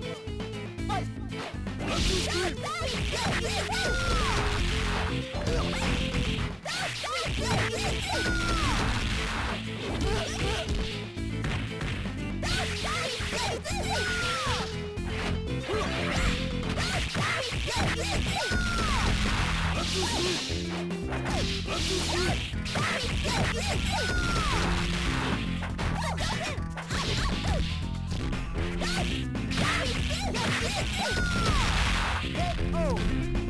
Let's go! Boom!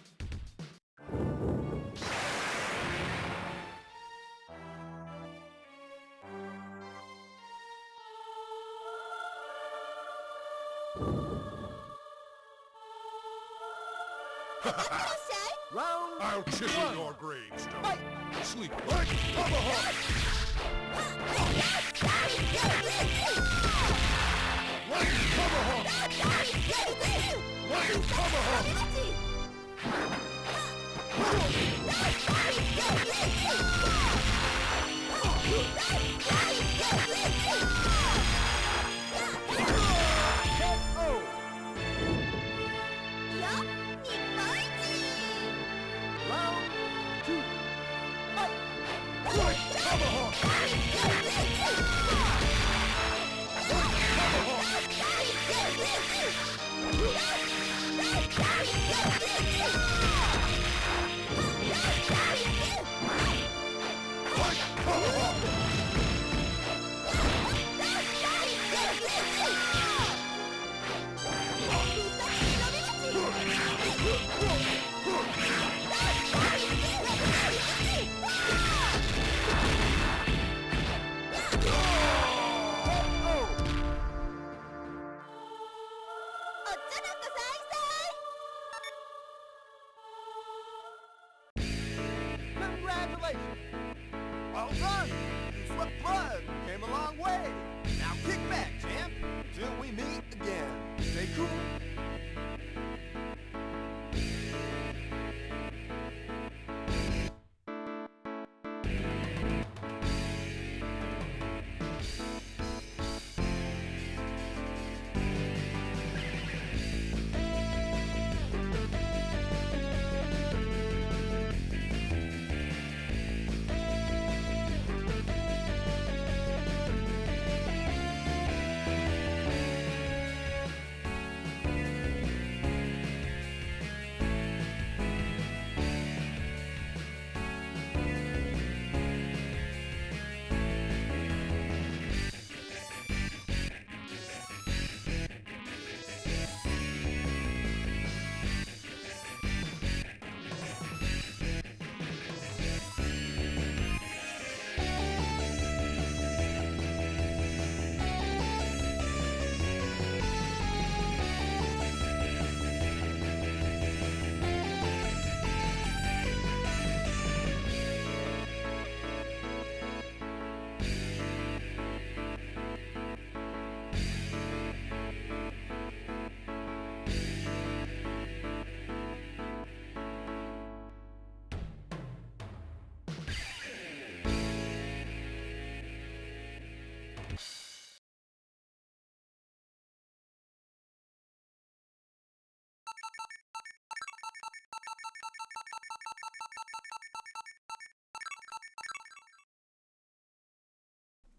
Round I'll chisel your gravestone. Fight. Sleep like tomahawk. Like tomahawk. Like tomahawk. Bravo!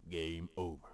Game over.